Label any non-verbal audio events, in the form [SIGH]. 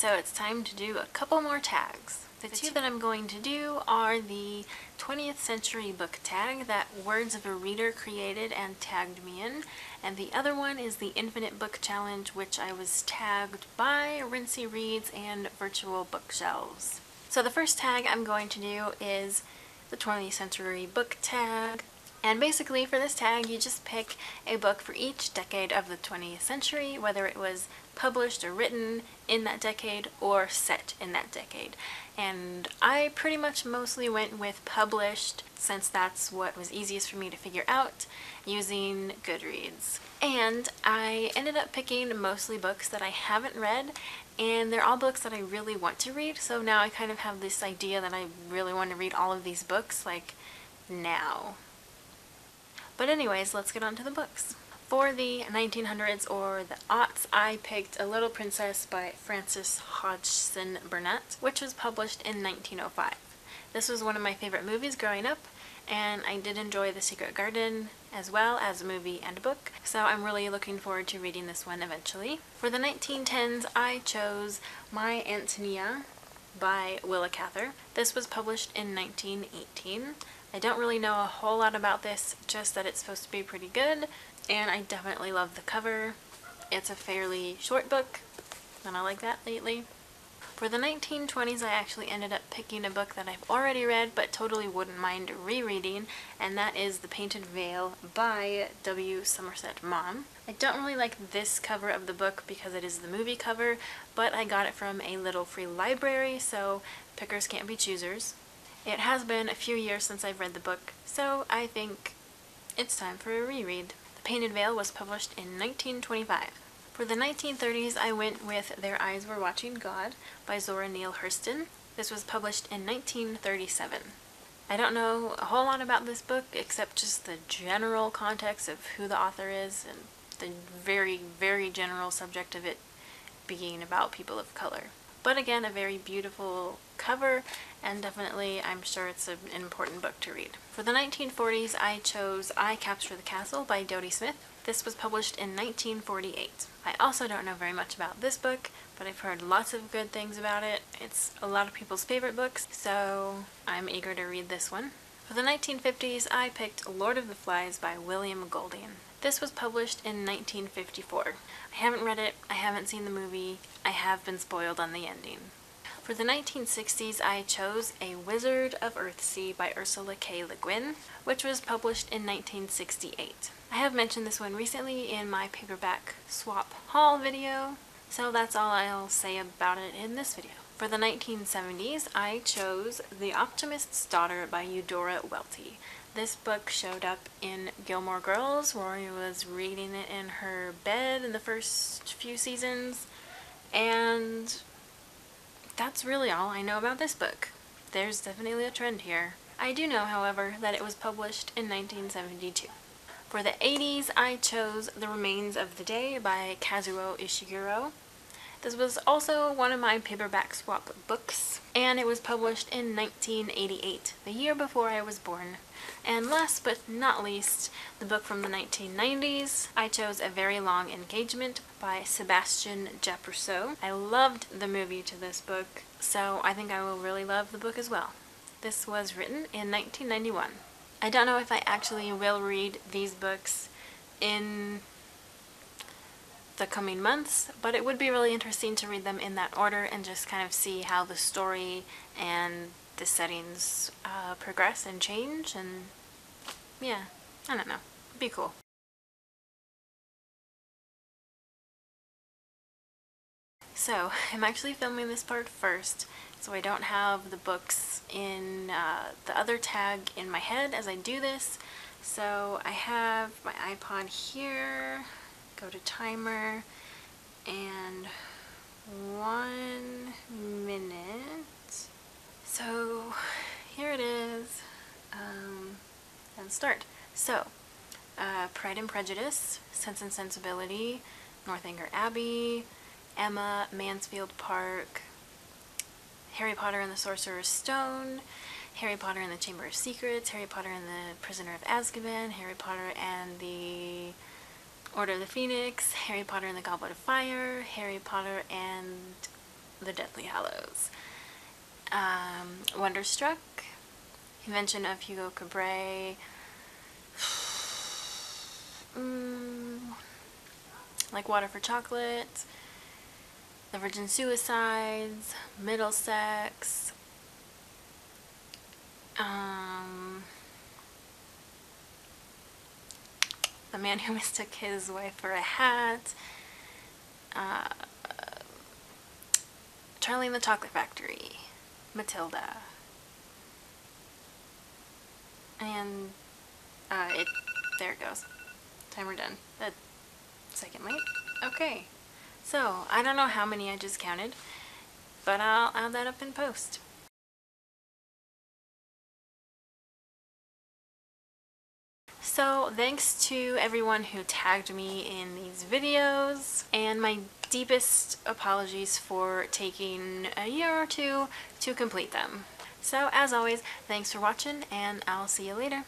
so it's time to do a couple more tags. The two that I'm going to do are the 20th Century Book Tag that Words of a Reader created and tagged me in, and the other one is the Infinite Book Challenge, which I was tagged by Rincey Reads and Virtual Bookshelves. So the first tag I'm going to do is the 20th Century Book Tag. And basically for this tag you just pick a book for each decade of the 20th century, whether it was published or written in that decade or set in that decade. And I pretty much mostly went with published since that's what was easiest for me to figure out using Goodreads. And I ended up picking mostly books that I haven't read and they're all books that I really want to read so now I kind of have this idea that I really want to read all of these books like now. But anyways, let's get on to the books. For the 1900s or the aughts, I picked A Little Princess by Frances Hodgson Burnett, which was published in 1905. This was one of my favorite movies growing up, and I did enjoy The Secret Garden as well as a movie and book, so I'm really looking forward to reading this one eventually. For the 1910s, I chose My Antonia by Willa Cather. This was published in 1918. I don't really know a whole lot about this, just that it's supposed to be pretty good, and I definitely love the cover. It's a fairly short book, and I like that lately. For the 1920s, I actually ended up picking a book that I've already read but totally wouldn't mind rereading, and that is The Painted Veil by W. Somerset Maugham. I don't really like this cover of the book because it is the movie cover, but I got it from a little free library, so pickers can't be choosers. It has been a few years since I've read the book, so I think it's time for a reread. The Painted Veil was published in 1925. For the 1930s, I went with Their Eyes Were Watching God by Zora Neale Hurston. This was published in 1937. I don't know a whole lot about this book except just the general context of who the author is and the very, very general subject of it being about people of color. But again, a very beautiful cover and definitely I'm sure it's an important book to read. For the 1940s I chose I Capture the Castle by Dodie Smith. This was published in 1948. I also don't know very much about this book, but I've heard lots of good things about it. It's a lot of people's favorite books, so I'm eager to read this one. For the 1950s, I picked Lord of the Flies by William Golding. This was published in 1954. I haven't read it, I haven't seen the movie, I have been spoiled on the ending. For the 1960s, I chose A Wizard of Earthsea by Ursula K. Le Guin, which was published in 1968. I have mentioned this one recently in my paperback swap haul video, so that's all I'll say about it in this video. For the 1970s, I chose The Optimist's Daughter by Eudora Welty. This book showed up in Gilmore Girls. Rory was reading it in her bed in the first few seasons, and that's really all I know about this book. There's definitely a trend here. I do know, however, that it was published in 1972. For the 80s, I chose The Remains of the Day by Kazuo Ishiguro. This was also one of my paperback swap books, and it was published in 1988, the year before I was born. And last but not least, the book from the 1990s, I chose A Very Long Engagement by Sebastian Japrisot. I loved the movie to this book, so I think I will really love the book as well. This was written in 1991. I don't know if I actually will read these books in the coming months, but it would be really interesting to read them in that order and just kind of see how the story and the settings uh, progress and change and yeah, I don't know. It'd be cool. So, [LAUGHS] I'm actually filming this part first, so I don't have the books in uh, the other tag in my head as I do this. So I have my iPod here, go to timer and one minute. So here it is um, and start. So uh, Pride and Prejudice, Sense and Sensibility, Northanger Abbey, Emma, Mansfield Park, Harry Potter and the Sorcerer's Stone, Harry Potter and the Chamber of Secrets, Harry Potter and the Prisoner of Azkaban, Harry Potter and the Order of the Phoenix, Harry Potter and the Goblet of Fire, Harry Potter and the Deathly Hallows. Um, Wonderstruck, Invention of Hugo Cabret, [SIGHS] mm, like Water for Chocolate, The Virgin Suicides, Middlesex, um, The Man Who [LAUGHS] Mistook His Wife for a Hat, uh, Charlie and the Chocolate Factory, Matilda, and uh, it, there it goes. Timer done. The second light. Okay. So, I don't know how many I just counted, but I'll add that up in post. So thanks to everyone who tagged me in these videos and my deepest apologies for taking a year or two to complete them. So as always, thanks for watching and I'll see you later.